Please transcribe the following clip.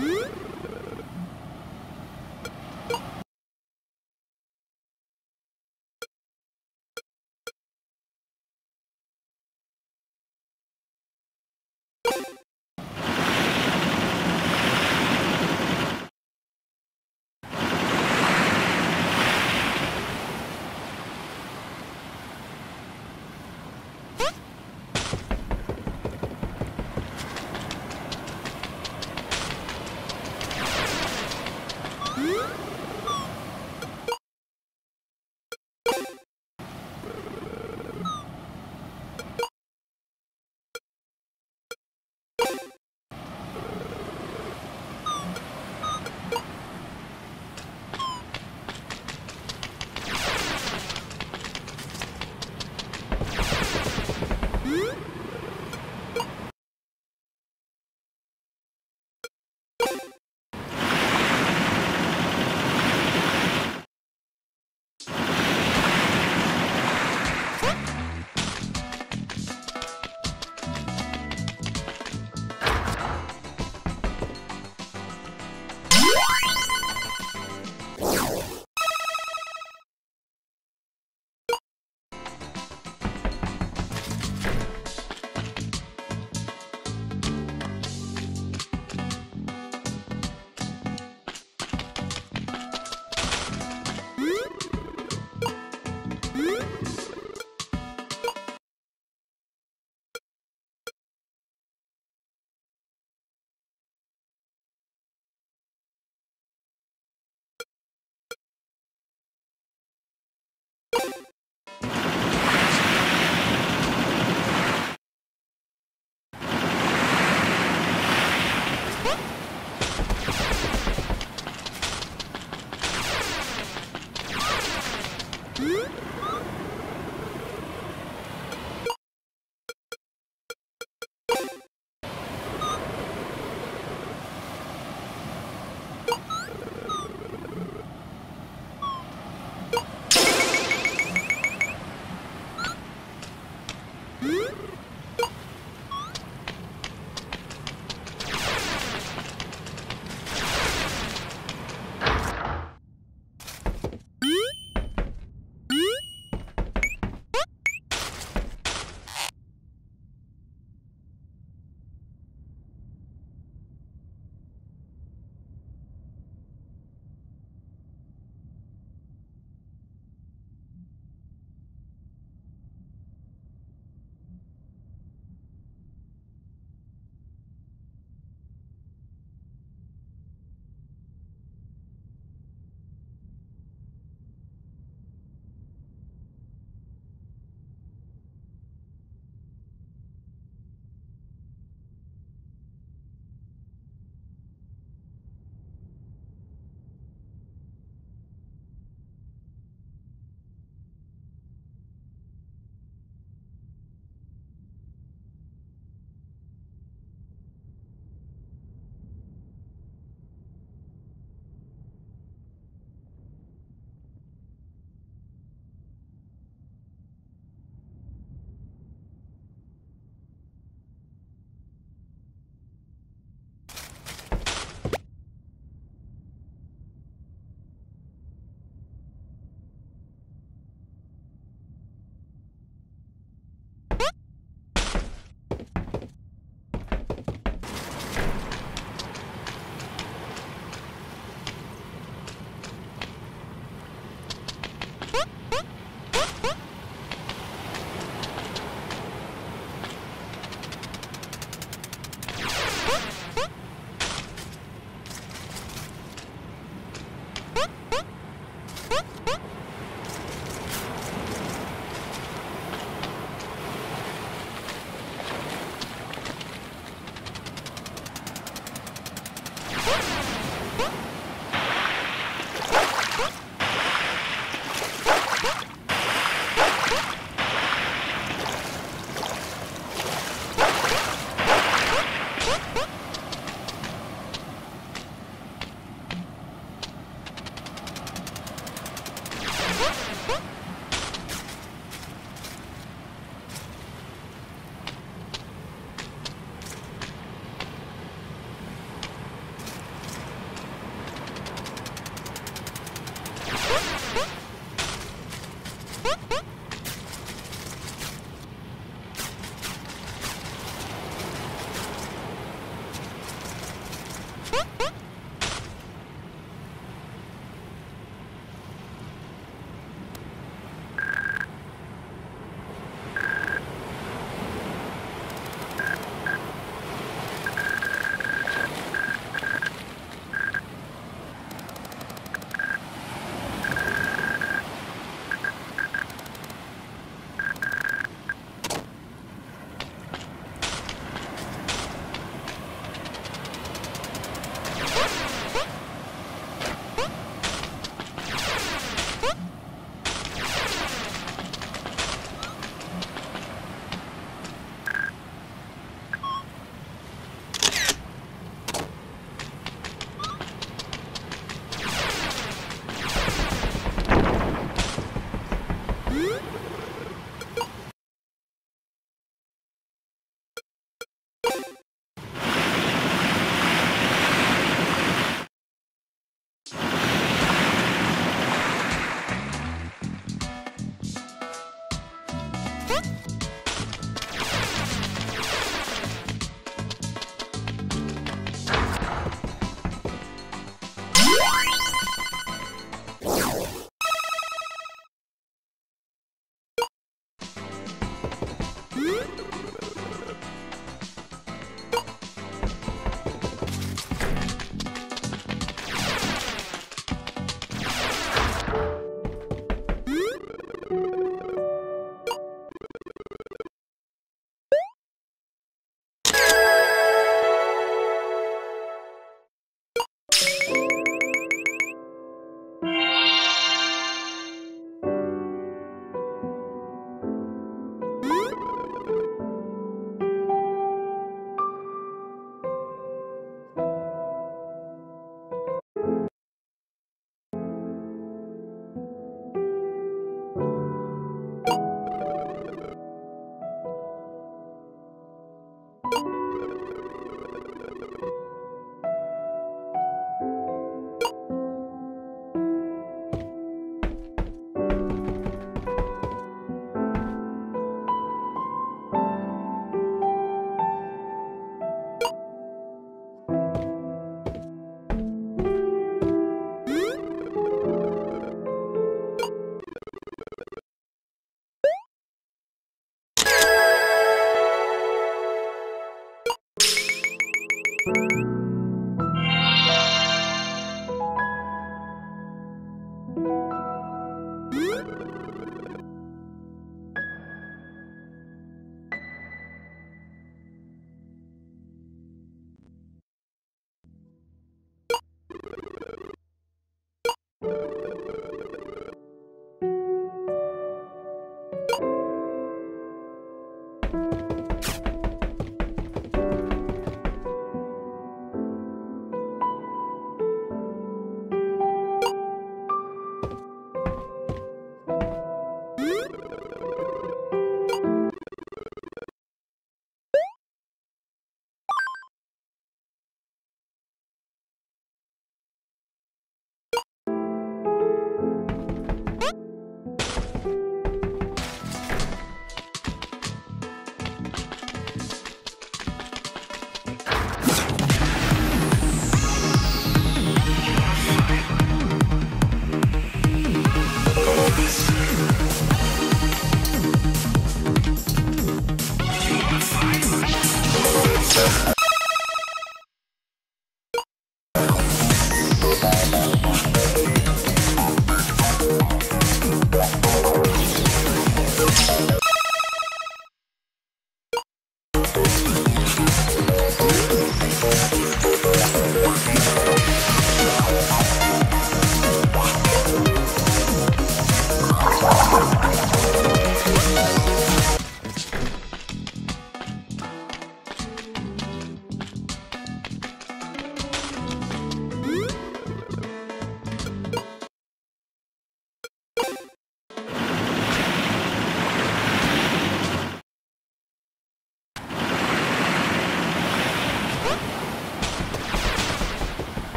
Hum?